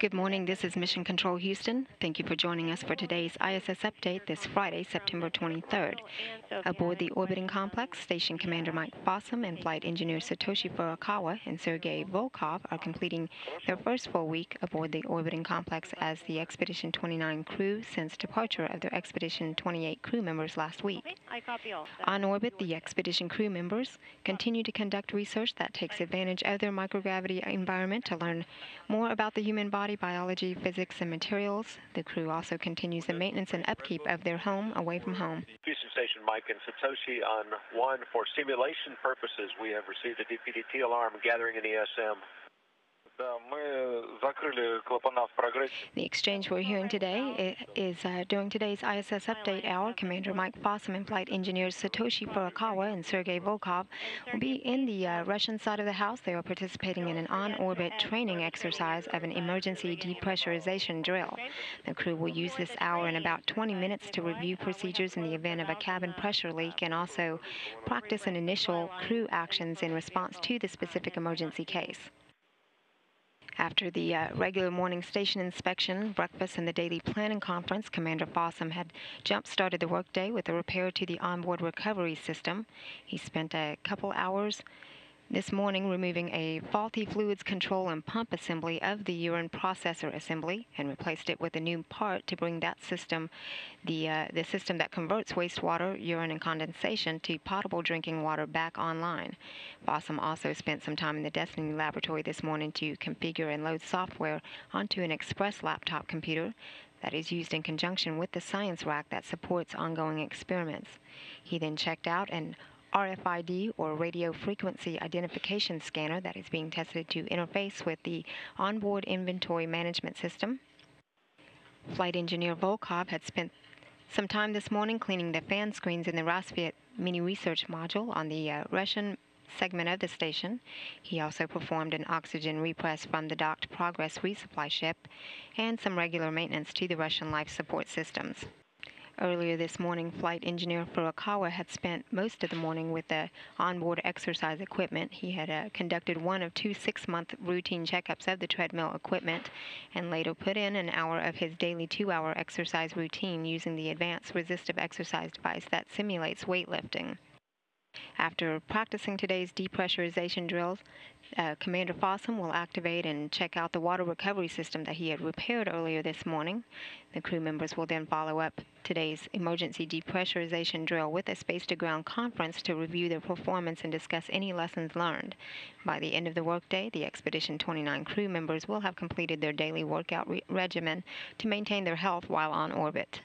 Good morning. This is Mission Control Houston. Thank you for joining us for today's ISS update this Friday, September 23rd. Aboard the orbiting complex, Station Commander Mike Fossum and Flight Engineer Satoshi Furukawa and Sergei Volkov are completing their first full week aboard the orbiting complex as the Expedition 29 crew since departure of their Expedition 28 crew members last week. On orbit, the Expedition crew members continue to conduct research that takes advantage of their microgravity environment to learn more about the human body body biology, physics, and materials. The crew also continues the maintenance and upkeep of their home away from home. Houston Station Mike and Satoshi on one for simulation purposes. We have received a DPDT alarm gathering in ESM. The exchange we're hearing today is uh, during today's ISS update hour. Commander Mike Fossum and flight engineers Satoshi Furukawa and Sergei Volkov will be in the uh, Russian side of the house. They are participating in an on-orbit training exercise of an emergency depressurization drill. The crew will use this hour in about 20 minutes to review procedures in the event of a cabin pressure leak and also practice an initial crew actions in response to the specific emergency case. After the uh, regular morning station inspection, breakfast, and the daily planning conference, Commander Fossum had jump-started the workday with a repair to the onboard recovery system. He spent a couple hours this morning removing a faulty fluids control and pump assembly of the urine processor assembly and replaced it with a new part to bring that system, the, uh, the system that converts wastewater, urine, and condensation to potable drinking water back online. Fossum also spent some time in the Destiny laboratory this morning to configure and load software onto an Express laptop computer that is used in conjunction with the science rack that supports ongoing experiments. He then checked out and RFID or radio frequency identification scanner that is being tested to interface with the onboard inventory management system. Flight engineer Volkov had spent some time this morning cleaning the fan screens in the Rassvet mini research module on the uh, Russian segment of the station. He also performed an oxygen repress from the docked Progress resupply ship and some regular maintenance to the Russian life support systems. Earlier this morning, flight engineer Furukawa had spent most of the morning with the onboard exercise equipment. He had uh, conducted one of two six-month routine checkups of the treadmill equipment and later put in an hour of his daily two-hour exercise routine using the advanced resistive exercise device that simulates weightlifting. After practicing today's depressurization drills, uh, Commander Fossum will activate and check out the water recovery system that he had repaired earlier this morning. The crew members will then follow up today's emergency depressurization drill with a space to ground conference to review their performance and discuss any lessons learned. By the end of the workday, the Expedition 29 crew members will have completed their daily workout re regimen to maintain their health while on orbit.